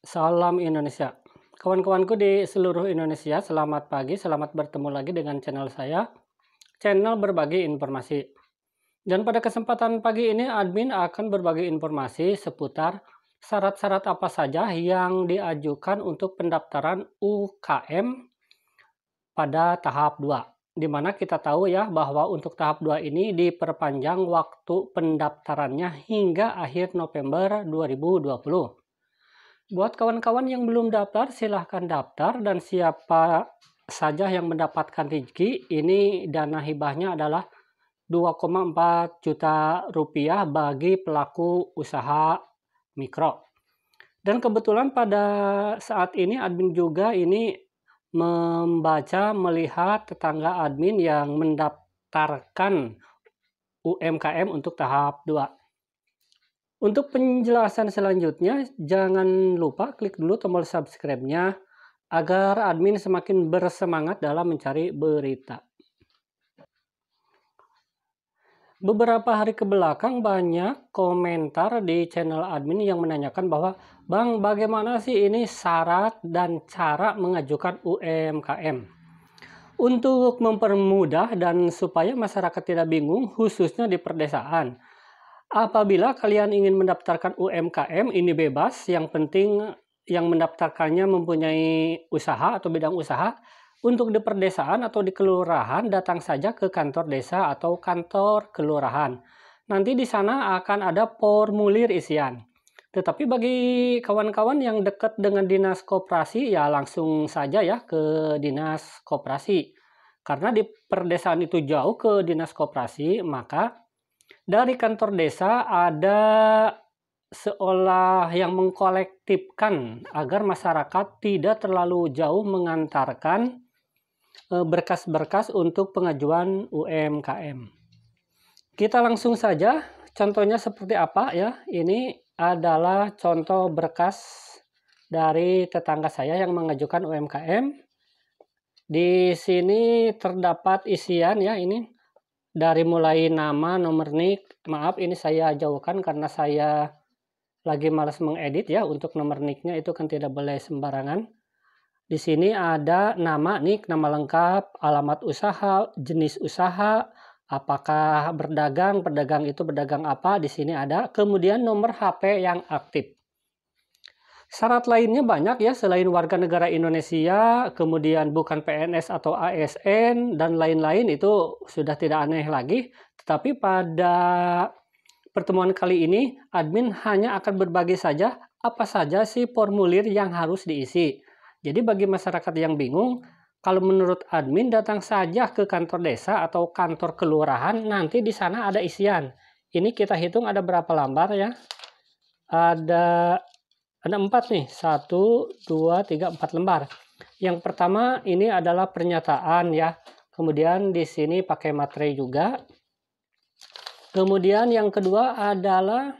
Salam Indonesia. Kawan-kawanku di seluruh Indonesia, selamat pagi, selamat bertemu lagi dengan channel saya, channel berbagi informasi. Dan pada kesempatan pagi ini, admin akan berbagi informasi seputar syarat-syarat apa saja yang diajukan untuk pendaftaran UKM pada tahap 2. Di mana kita tahu ya bahwa untuk tahap 2 ini diperpanjang waktu pendaftarannya hingga akhir November 2020. Buat kawan-kawan yang belum daftar, silahkan daftar dan siapa saja yang mendapatkan rezeki, ini dana hibahnya adalah 2,4 juta rupiah bagi pelaku usaha mikro. Dan kebetulan pada saat ini admin juga ini membaca melihat tetangga admin yang mendaftarkan UMKM untuk tahap 2. Untuk penjelasan selanjutnya, jangan lupa klik dulu tombol subscribe-nya agar admin semakin bersemangat dalam mencari berita. Beberapa hari ke belakang banyak komentar di channel admin yang menanyakan bahwa Bang bagaimana sih ini syarat dan cara mengajukan UMKM? Untuk mempermudah dan supaya masyarakat tidak bingung khususnya di perdesaan, Apabila kalian ingin mendaftarkan UMKM, ini bebas. Yang penting yang mendaftarkannya mempunyai usaha atau bidang usaha. Untuk di perdesaan atau di kelurahan, datang saja ke kantor desa atau kantor kelurahan. Nanti di sana akan ada formulir isian. Tetapi bagi kawan-kawan yang dekat dengan dinas koperasi, ya langsung saja ya ke dinas koperasi. Karena di perdesaan itu jauh ke dinas koperasi, maka dari kantor desa ada seolah yang mengkolektifkan agar masyarakat tidak terlalu jauh mengantarkan e, berkas-berkas untuk pengajuan UMKM. Kita langsung saja, contohnya seperti apa ya? Ini adalah contoh berkas dari tetangga saya yang mengajukan UMKM. Di sini terdapat isian ya ini dari mulai nama, nomor nick, maaf ini saya jauhkan karena saya lagi malas mengedit ya untuk nomor nicknya itu kan tidak boleh sembarangan. Di sini ada nama nick, nama lengkap, alamat usaha, jenis usaha, apakah berdagang, pedagang itu berdagang apa, di sini ada. Kemudian nomor HP yang aktif. Syarat lainnya banyak ya selain warga negara Indonesia, kemudian bukan PNS atau ASN dan lain-lain itu sudah tidak aneh lagi. Tetapi pada pertemuan kali ini admin hanya akan berbagi saja apa saja sih formulir yang harus diisi. Jadi bagi masyarakat yang bingung, kalau menurut admin datang saja ke kantor desa atau kantor kelurahan, nanti di sana ada isian. Ini kita hitung ada berapa lembar ya. Ada ada empat nih, satu, dua, tiga, empat lembar. Yang pertama ini adalah pernyataan ya. Kemudian di sini pakai materai juga. Kemudian yang kedua adalah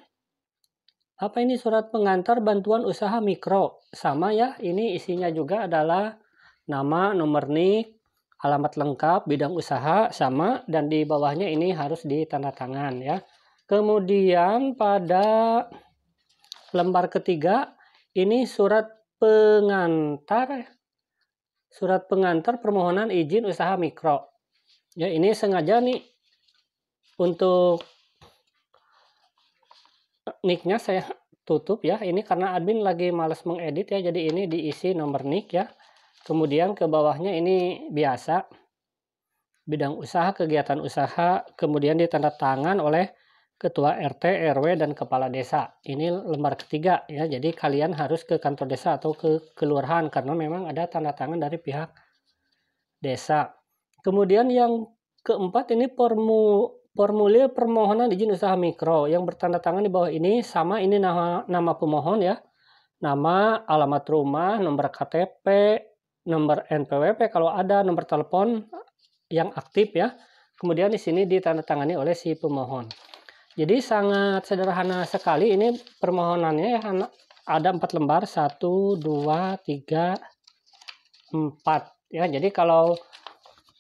apa ini surat pengantar bantuan usaha mikro. Sama ya, ini isinya juga adalah nama, nomor NIK, alamat lengkap, bidang usaha sama dan di bawahnya ini harus ditandatangan ya. Kemudian pada lembar ketiga ini surat pengantar. Surat pengantar permohonan izin usaha mikro. Ya ini sengaja nih untuk nicknya saya tutup ya. Ini karena admin lagi males mengedit ya jadi ini diisi nomor nick ya. Kemudian ke bawahnya ini biasa. Bidang usaha kegiatan usaha kemudian ditanda tangan oleh ketua RT, RW, dan kepala desa. Ini lembar ketiga ya. Jadi kalian harus ke kantor desa atau ke kelurahan karena memang ada tanda tangan dari pihak desa. Kemudian yang keempat ini formu, formulir permohonan izin usaha mikro yang bertanda tangan di bawah ini sama ini nama nama pemohon ya. Nama, alamat rumah, nomor KTP, nomor NPWP kalau ada, nomor telepon yang aktif ya. Kemudian di sini ditandatangani oleh si pemohon. Jadi sangat sederhana sekali. Ini permohonannya ya ada empat lembar. Satu dua tiga empat. Ya jadi kalau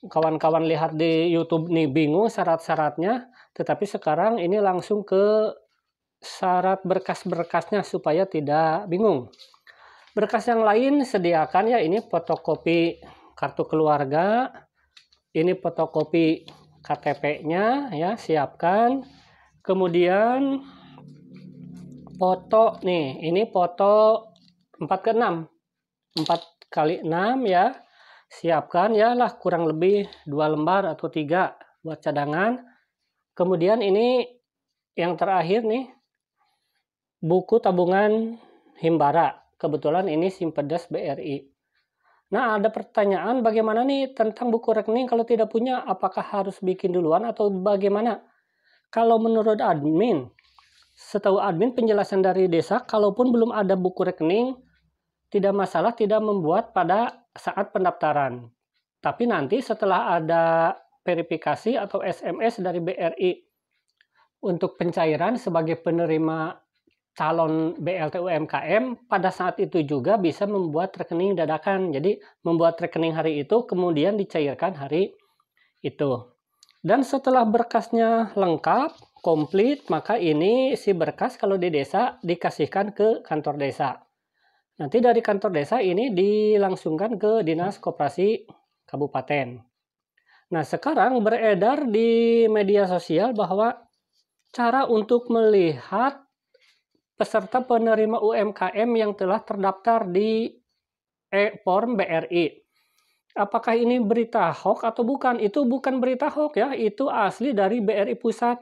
kawan-kawan lihat di YouTube nih bingung syarat-syaratnya tetapi sekarang ini langsung ke syarat berkas-berkasnya supaya tidak bingung. Berkas yang lain sediakan ya. Ini fotokopi kartu keluarga, ini fotokopi KTP-nya ya, siapkan. Kemudian foto nih, ini foto 4 ke 6. 4 kali 6 ya. Siapkan ya lah kurang lebih dua lembar atau tiga buat cadangan. Kemudian ini yang terakhir nih buku tabungan Himbara. Kebetulan ini Simpedes BRI. Nah, ada pertanyaan bagaimana nih tentang buku rekening kalau tidak punya, apakah harus bikin duluan atau bagaimana? Kalau menurut admin, setahu admin penjelasan dari desa, kalaupun belum ada buku rekening, tidak masalah tidak membuat pada saat pendaftaran. Tapi nanti setelah ada verifikasi atau SMS dari BRI untuk pencairan sebagai penerima calon BLT UMKM pada saat itu juga bisa membuat rekening dadakan. Jadi membuat rekening hari itu kemudian dicairkan hari itu. Dan setelah berkasnya lengkap, komplit, maka ini si berkas kalau di desa dikasihkan ke kantor desa. Nanti dari kantor desa ini dilangsungkan ke Dinas Koperasi Kabupaten. Nah, sekarang beredar di media sosial bahwa cara untuk melihat peserta penerima UMKM yang telah terdaftar di e-form BRI. Apakah ini berita hoax atau bukan? Itu bukan berita hoax ya, itu asli dari BRI Pusat.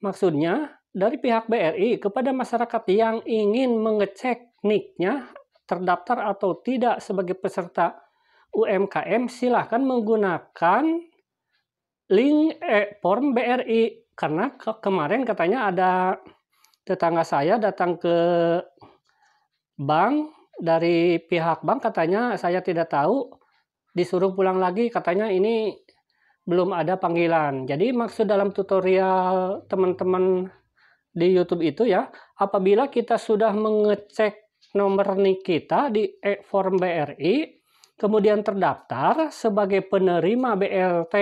Maksudnya, dari pihak BRI kepada masyarakat yang ingin mengecek nicknya terdaftar atau tidak sebagai peserta UMKM, silahkan menggunakan link e-form BRI. Karena ke kemarin katanya ada tetangga saya datang ke bank dari pihak bank katanya saya tidak tahu disuruh pulang lagi katanya ini belum ada panggilan. Jadi maksud dalam tutorial teman-teman di YouTube itu ya, apabila kita sudah mengecek nomor NIK kita di e-form BRI, kemudian terdaftar sebagai penerima BLT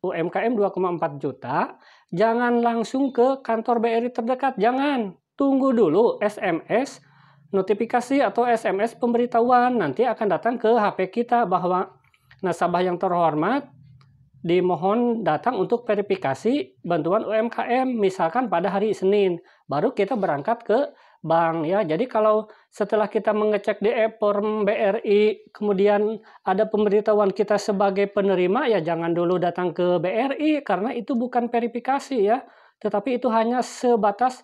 UMKM 2,4 juta, jangan langsung ke kantor BRI terdekat, jangan. Tunggu dulu SMS notifikasi atau SMS pemberitahuan nanti akan datang ke HP kita bahwa nasabah yang terhormat dimohon datang untuk verifikasi bantuan UMKM misalkan pada hari Senin baru kita berangkat ke bank ya. Jadi kalau setelah kita mengecek di e-form BRI kemudian ada pemberitahuan kita sebagai penerima ya jangan dulu datang ke BRI karena itu bukan verifikasi ya. Tetapi itu hanya sebatas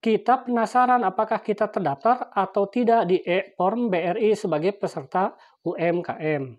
kita penasaran apakah kita terdaftar atau tidak di e-form BRI sebagai peserta UMKM.